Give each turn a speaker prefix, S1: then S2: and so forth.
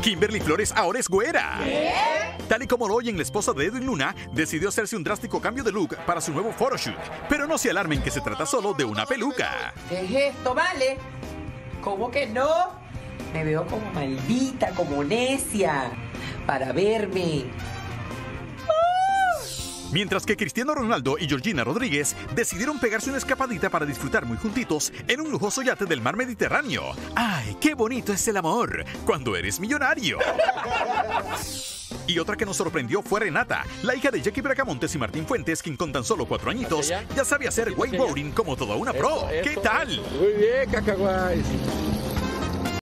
S1: Kimberly Flores ahora es güera. Tal y como lo oyen, la esposa de Edwin Luna decidió hacerse un drástico cambio de look para su nuevo photoshoot. Pero no se alarmen que se trata solo de una peluca.
S2: ¿Qué es esto, vale? ¿Cómo que no? Me veo como maldita, como necia, para verme.
S1: Mientras que Cristiano Ronaldo y Georgina Rodríguez decidieron pegarse una escapadita para disfrutar muy juntitos en un lujoso yate del mar Mediterráneo. ¡Ay, qué bonito es el amor! Cuando eres millonario. Y otra que nos sorprendió fue Renata, la hija de Jackie Bracamontes y Martín Fuentes, quien con tan solo cuatro añitos ya sabía hacer wakeboarding como toda una pro. ¿Qué tal?
S3: Muy bien, cacaguay.